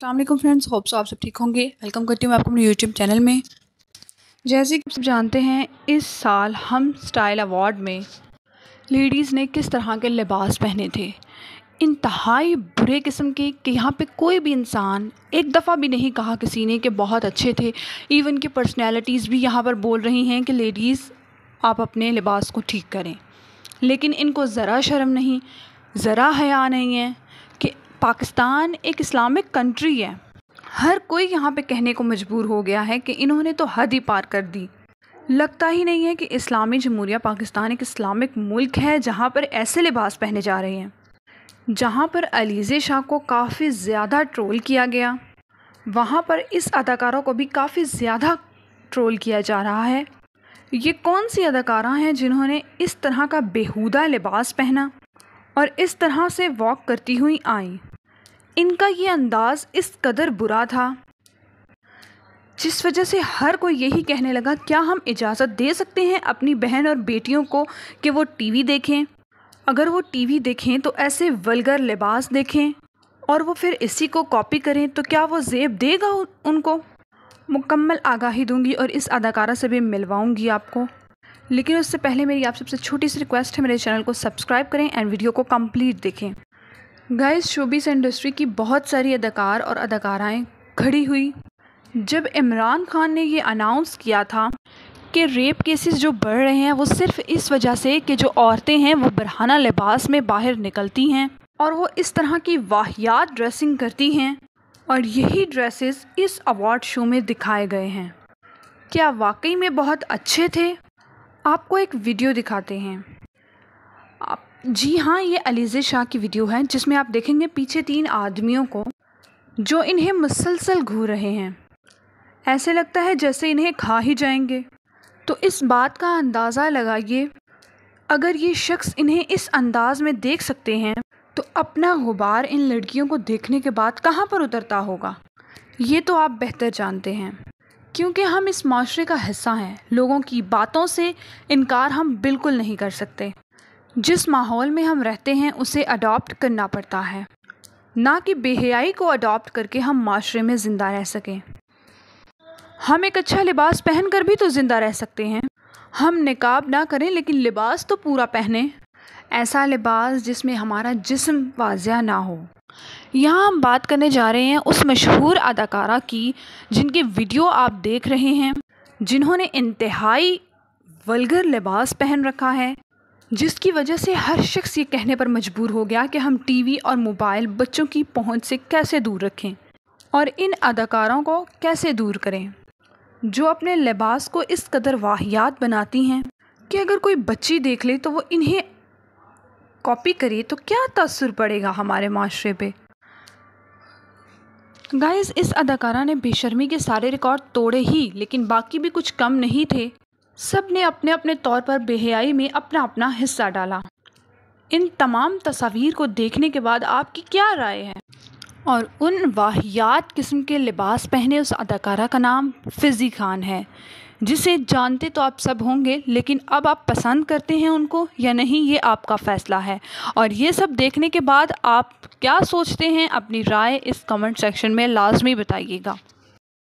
अल्लाम friends hope so आप सब ठीक होंगे। वेलकम करती हूँ मैं आपको अपने यूट्यूब चैनल में। जैसे कि सब जानते हैं, इस साल हम स्टाइल अवार्ड में लेडीज़ ने किस तरह के लिबास पहने थे। इंतहाई बुरे किस्म के कि यहाँ पे कोई भी इंसान एक दफ़ा भी नहीं कहा किसी ने कि बहुत अच्छे थे। इवन की पर्सनैलिटीज़ भी यहाँ पर बोल रही हैं कि लेडीज़ आप अपने लिबास को ठीक करें। लेकिन इनको ज़रा शर्म नहीं, ज़रा हया नहीं है। पाकिस्तान एक इस्लामिक कंट्री है। हर कोई यहाँ पे कहने को मजबूर हो गया है कि इन्होंने तो हद ही पार कर दी। लगता ही नहीं है कि इस्लामी जमहूरिया पाकिस्तान एक इस्लामिक मुल्क है जहाँ पर ऐसे लिबास पहने जा रहे हैं, जहाँ पर अलीज़े शाह को काफ़ी ज़्यादा ट्रोल किया गया। वहाँ पर इस अदाकारों को भी काफ़ी ज़्यादा ट्रोल किया जा रहा है। ये कौन सी अदाकारा हैं जिन्होंने इस तरह का बेहुदा लिबास पहना? और इस तरह से वॉक करती हुई आई। इनका ये अंदाज़ इस कदर बुरा था, जिस वजह से हर कोई यही कहने लगा, क्या हम इजाज़त दे सकते हैं अपनी बहन और बेटियों को कि वो टीवी देखें? अगर वो टीवी देखें तो ऐसे वलगर लिबास देखें, और वो फिर इसी को कॉपी करें तो क्या वो जेब देगा उनको? मुकम्मल आगाही दूँगी और इस अदाकारा से भी मिलवाऊँगी आपको। लेकिन उससे पहले मेरी आप सबसे छोटी सी रिक्वेस्ट है, मेरे चैनल को सब्सक्राइब करें एंड वीडियो को कंप्लीट देखें। गाइस शोबिस इंडस्ट्री की बहुत सारी अदाकार और अदाकाराएँ खड़ी हुई। जब इमरान खान ने ये अनाउंस किया था कि रेप केसेस जो बढ़ रहे हैं, वो सिर्फ़ इस वजह से कि जो औरतें हैं, वो बरहाना लिबास में बाहर निकलती हैं और वो इस तरह की वाहियात ड्रेसिंग करती हैं और यही ड्रेसेस इस अवार्ड शो में दिखाए गए हैं। क्या वाकई में बहुत अच्छे थे? आपको एक वीडियो दिखाते हैं। आप जी हाँ ये अलीज़े शाह की वीडियो है, जिसमें आप देखेंगे पीछे तीन आदमियों को, जो इन्हें मुसलसल घूर रहे हैं। ऐसे लगता है जैसे इन्हें खा ही जाएँगे। तो इस बात का अंदाज़ा लगाइए, अगर ये शख्स इन्हें इस अंदाज में देख सकते हैं तो अपना गुबार इन लड़कियों को देखने के बाद कहाँ पर उतरता होगा? ये तो आप बेहतर जानते हैं। क्योंकि हम इस माशरे का हिस्सा हैं। लोगों की बातों से इनकार हम बिल्कुल नहीं कर सकते। जिस माहौल में हम रहते हैं, उसे अडॉप्ट करना पड़ता है। ना कि बेहयाई को अडॉप्ट करके हम माशरे में ज़िंदा रह सकें। हम एक अच्छा लिबास पहन कर भी तो ज़िंदा रह सकते हैं। हम निकाब ना करें, लेकिन लिबास तो पूरा पहने। ऐसा लिबास जिसमें हमारा जिस्म वाजिया ना हो। यहाँ हम बात करने जा रहे हैं उस मशहूर अदाकारा की, जिनकी वीडियो आप देख रहे हैं, जिन्होंने इंतहाई वलगर लिबास पहन रखा है, जिसकी वजह से हर शख्स ये कहने पर मजबूर हो गया कि हम टीवी और मोबाइल बच्चों की पहुँच से कैसे दूर रखें और इन अदाकारों को कैसे दूर करें। जो अपने लिबास को इस कदर वाहियात बनाती हैं कि अगर कोई बच्ची देख ले तो वो इन्हें कॉपी करे तो क्या तसर पड़ेगा हमारे माशरे पे? गाइस इस अदाकारा ने बेशर्मी के सारे रिकॉर्ड तोड़े ही, लेकिन बाकी भी कुछ कम नहीं थे। सबने अपने अपने तौर पर बेहयाई में अपना अपना हिस्सा डाला। इन तमाम तस्वीर को देखने के बाद आपकी क्या राय है? और उन वाहियात किस्म के लिबास पहने उस अदाकारा का नाम फ़िज़ी खान है। जिसे जानते तो आप सब होंगे, लेकिन अब आप पसंद करते हैं उनको या नहीं, ये आपका फ़ैसला है। और ये सब देखने के बाद आप क्या सोचते हैं, अपनी राय इस कमेंट सेक्शन में लाजमी बताइएगा।